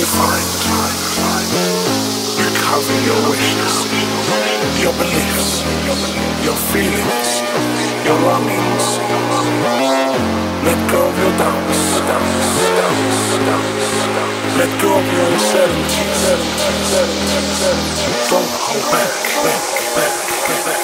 you find. Recover your wishes, your beliefs, your feelings, your longings. Let go of your doubts. Let go of your uncertainties. Don't hold back. back, back, back.